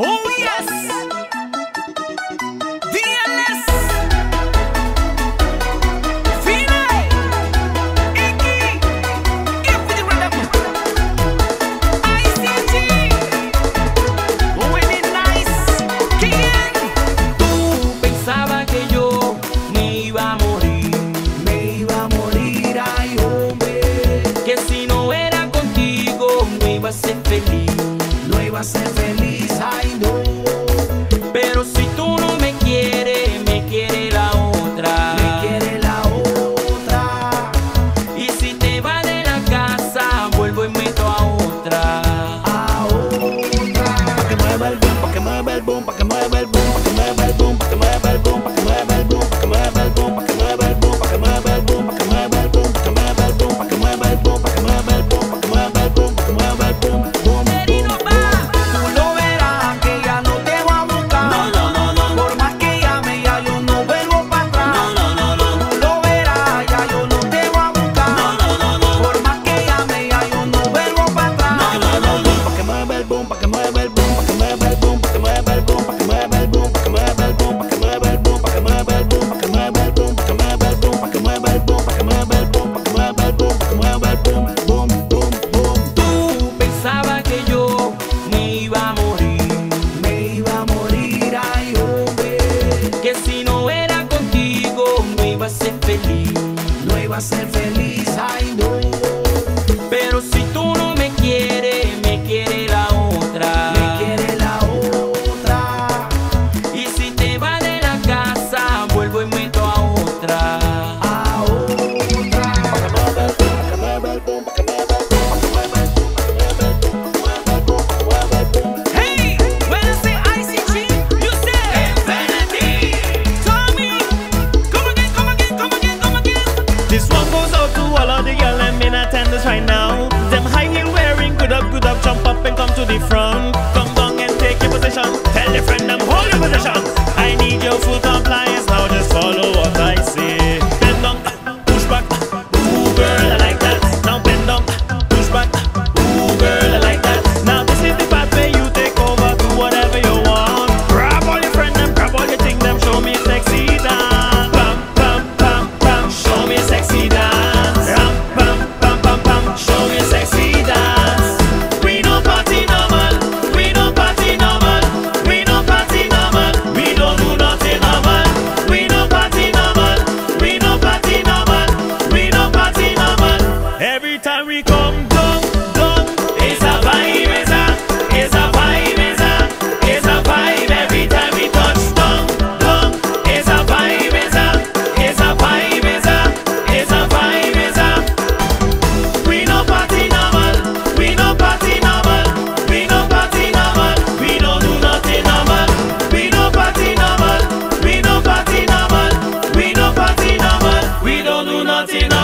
Oh yes! feliz, no iba a ser feliz. a ser feliz. nothing